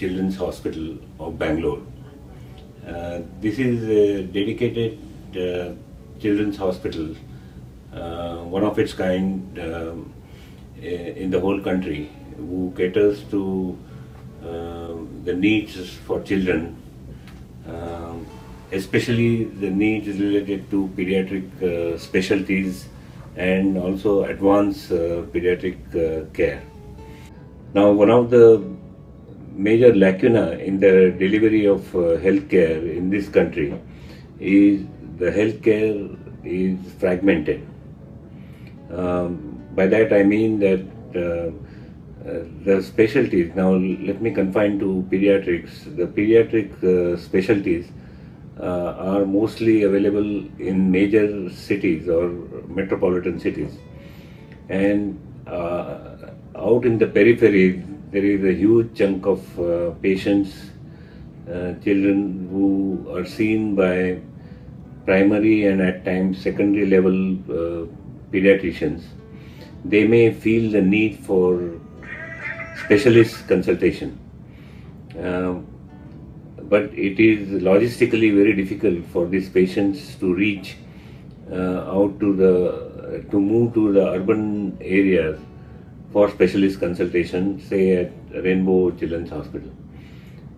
Children's Hospital of Bangalore. Uh, this is a dedicated uh, children's hospital, uh, one of its kind um, in the whole country, who caters to uh, the needs for children, um, especially the needs related to pediatric uh, specialties and also advanced uh, pediatric uh, care. Now, one of the major lacuna in the delivery of uh, healthcare in this country is the healthcare is fragmented. Um, by that I mean that uh, uh, the specialties, now let me confine to pediatrics, the pediatric uh, specialties uh, are mostly available in major cities or metropolitan cities. And out in the periphery, there is a huge chunk of uh, patients, uh, children who are seen by primary and at times secondary level uh, pediatricians. They may feel the need for specialist consultation. Um, but it is logistically very difficult for these patients to reach uh, out to the to move to the urban areas for specialist consultation, say at Rainbow Children's Hospital.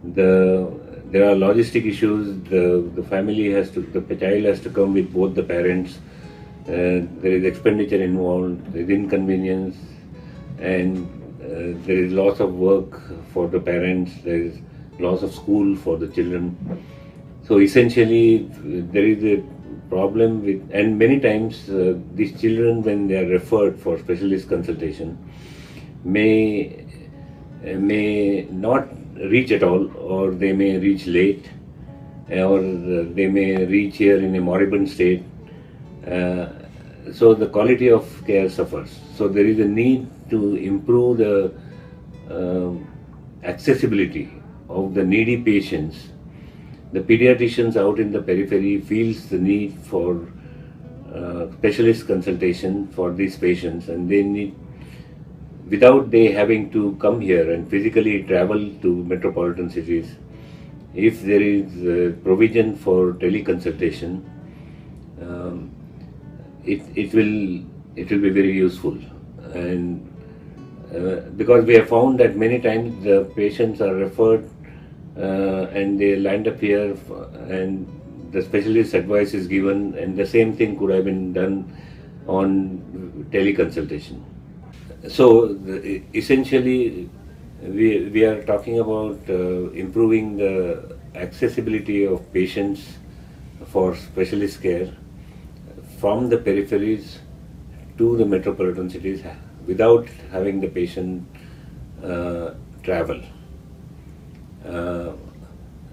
The there are logistic issues. The the family has to the child has to come with both the parents. Uh, there is expenditure involved. There is inconvenience, and uh, there is lots of work for the parents. There is loss of school for the children. So essentially, there is a problem with, and many times uh, these children, when they are referred for specialist consultation, may may not reach at all, or they may reach late, or they may reach here in a moribund state. Uh, so the quality of care suffers. So there is a need to improve the uh, accessibility of the needy patients, the pediatricians out in the periphery feels the need for uh, specialist consultation for these patients and they need without they having to come here and physically travel to metropolitan cities if there is provision for teleconsultation um, it, it will it will be very useful. And uh, because we have found that many times the patients are referred and they land up here and the specialist advice is given and the same thing could have been done on teleconsultation. So essentially we, we are talking about uh, improving the accessibility of patients for specialist care from the peripheries to the metropolitan cities without having the patient uh, travel. Uh,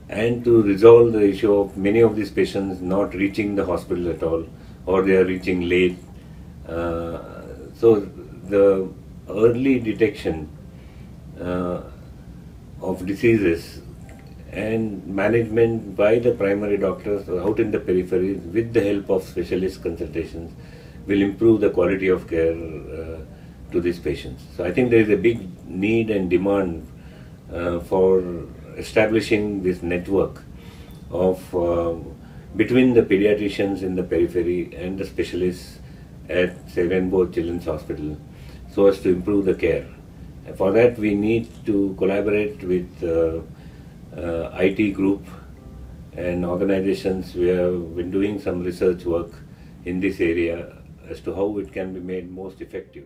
and to resolve the issue of many of these patients not reaching the hospital at all or they are reaching late. Uh, so the early detection uh, of diseases and management by the primary doctors out in the peripheries with the help of specialist consultations will improve the quality of care uh, to these patients. So I think there is a big need and demand uh, for establishing this network of uh, between the pediatricians in the periphery and the specialists at Rainbow Children's Hospital so as to improve the care. For that we need to collaborate with uh, uh IT group and organizations. We have been doing some research work in this area as to how it can be made most effective.